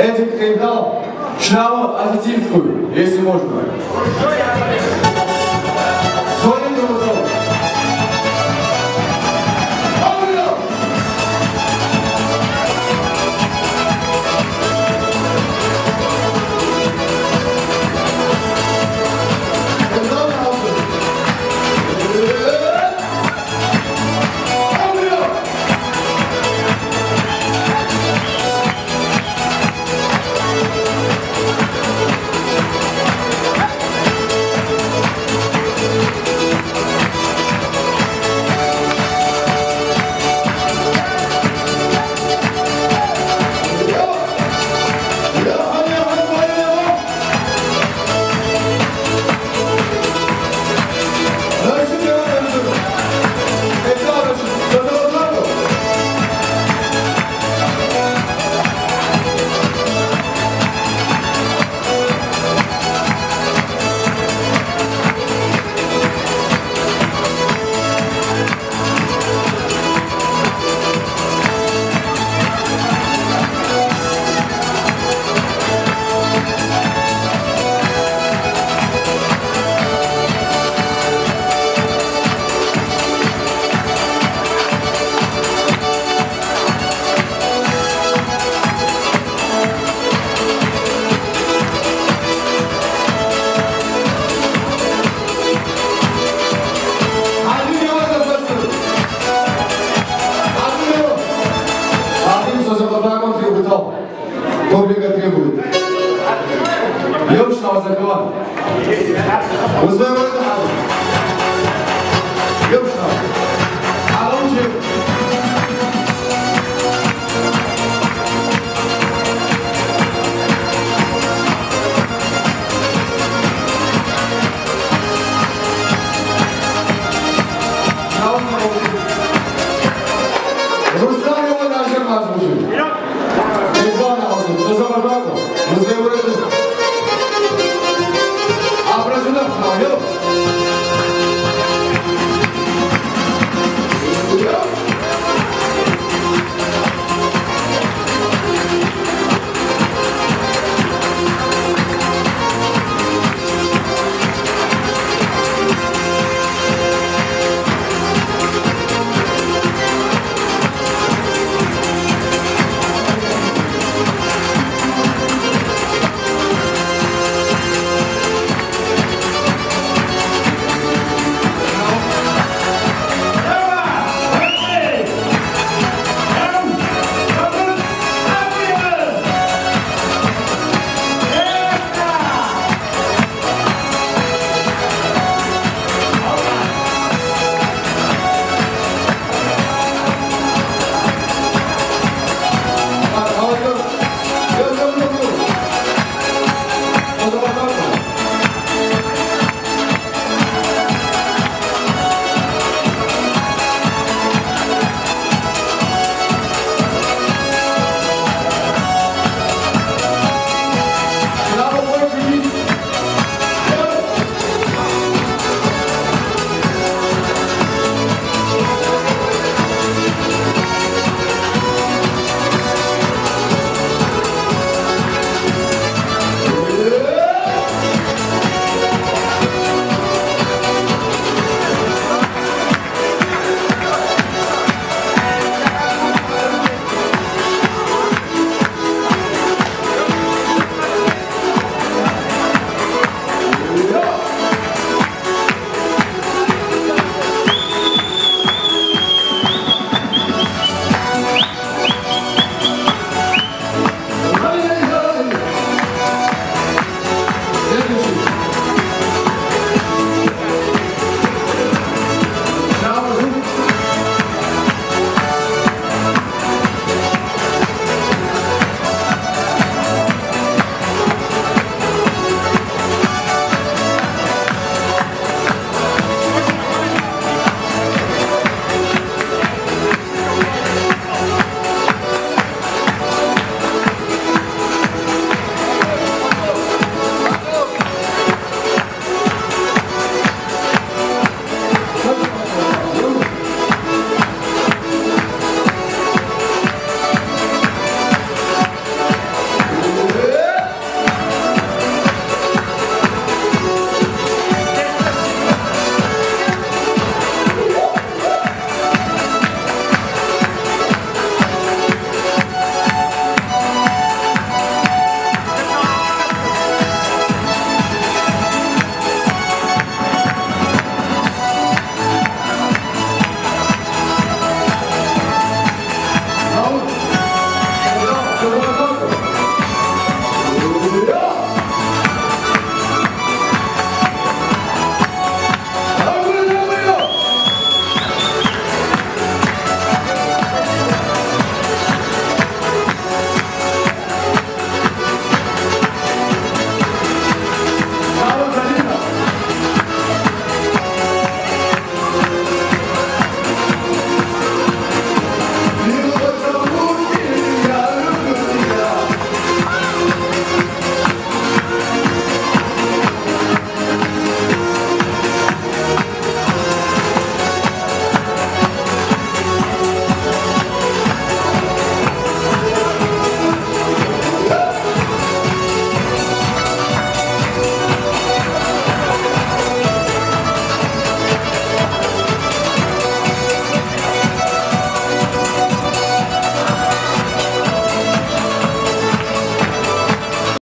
Эдик Хейдал, Шнаву Азатинскую, если можно. What's it.